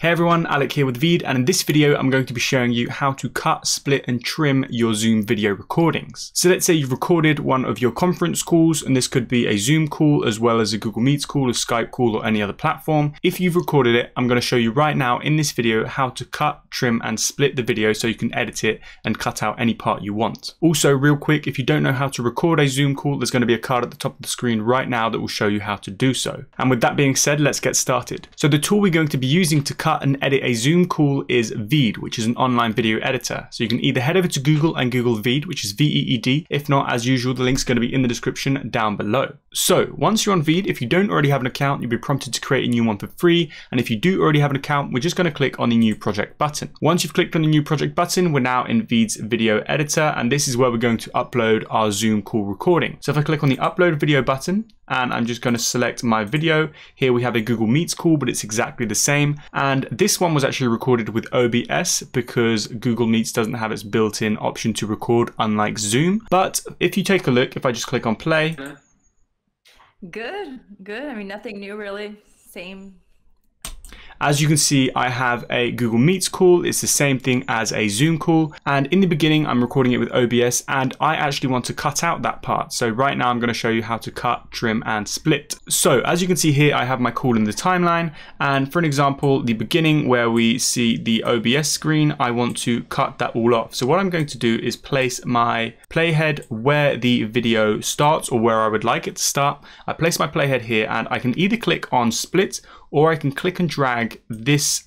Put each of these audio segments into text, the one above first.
Hey everyone, Alec here with Veed, and in this video I'm going to be showing you how to cut, split and trim your Zoom video recordings. So let's say you've recorded one of your conference calls, and this could be a Zoom call as well as a Google Meets call, a Skype call or any other platform. If you've recorded it, I'm going to show you right now in this video how to cut, trim and split the video so you can edit it and cut out any part you want. Also real quick, if you don't know how to record a Zoom call, there's going to be a card at the top of the screen right now that will show you how to do so. And with that being said, let's get started. So the tool we're going to be using to cut cut and edit a Zoom call is Veed, which is an online video editor. So you can either head over to Google and Google Veed, which is V-E-E-D. If not, as usual, the link's going to be in the description down below. So once you're on Veed, if you don't already have an account, you'll be prompted to create a new one for free. And if you do already have an account, we're just going to click on the new project button. Once you've clicked on the new project button, we're now in Veed's video editor. And this is where we're going to upload our Zoom call recording. So if I click on the upload video button, and I'm just going to select my video. Here we have a Google Meets call, but it's exactly the same. And this one was actually recorded with OBS because Google Meets doesn't have its built-in option to record unlike Zoom. But if you take a look, if I just click on play. Good, good. I mean, nothing new really. Same as you can see, I have a Google Meets call. It's the same thing as a Zoom call. And in the beginning, I'm recording it with OBS and I actually want to cut out that part. So right now I'm going to show you how to cut, trim and split. So as you can see here, I have my call in the timeline. And for an example, the beginning where we see the OBS screen, I want to cut that all off. So what I'm going to do is place my playhead where the video starts or where I would like it to start. I place my playhead here and I can either click on split or I can click and drag this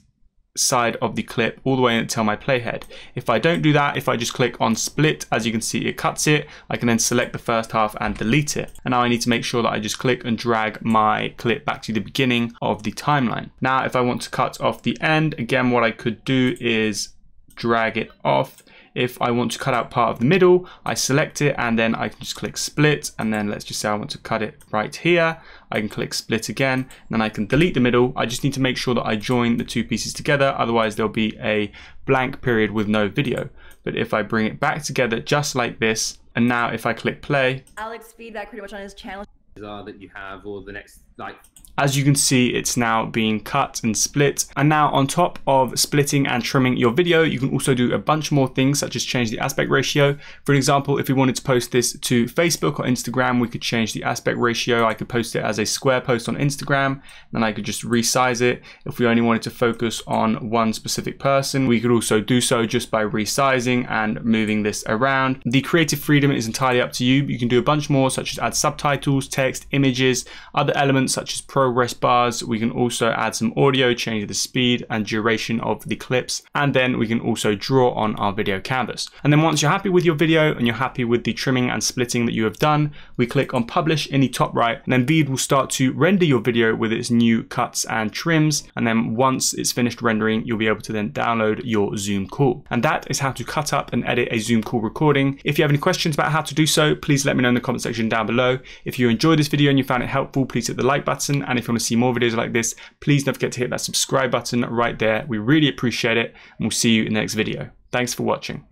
side of the clip all the way until my playhead. If I don't do that, if I just click on split, as you can see, it cuts it. I can then select the first half and delete it. And now I need to make sure that I just click and drag my clip back to the beginning of the timeline. Now, if I want to cut off the end, again, what I could do is drag it off if I want to cut out part of the middle, I select it and then I can just click split and then let's just say I want to cut it right here. I can click split again, and then I can delete the middle. I just need to make sure that I join the two pieces together, otherwise there'll be a blank period with no video. But if I bring it back together just like this, and now if I click play. Alex feedback pretty much on his channel. Are that you have or the next like as you can see, it's now being cut and split. And now on top of splitting and trimming your video, you can also do a bunch more things such as change the aspect ratio. For example, if we wanted to post this to Facebook or Instagram, we could change the aspect ratio. I could post it as a square post on Instagram, then I could just resize it. If we only wanted to focus on one specific person, we could also do so just by resizing and moving this around. The creative freedom is entirely up to you. You can do a bunch more such as add subtitles, text, images, other elements such as progress bars. We can also add some audio, change the speed and duration of the clips, and then we can also draw on our video canvas. And then once you're happy with your video and you're happy with the trimming and splitting that you have done, we click on publish in the top right, and then Veed will start to render your video with its new cuts and trims. And then once it's finished rendering, you'll be able to then download your Zoom call. And that is how to cut up and edit a Zoom call recording. If you have any questions about how to do so, please let me know in the comment section down below. If you enjoyed this video and you found it helpful, please hit the like button and if you want to see more videos like this, please don't forget to hit that subscribe button right there. We really appreciate it. And we'll see you in the next video. Thanks for watching.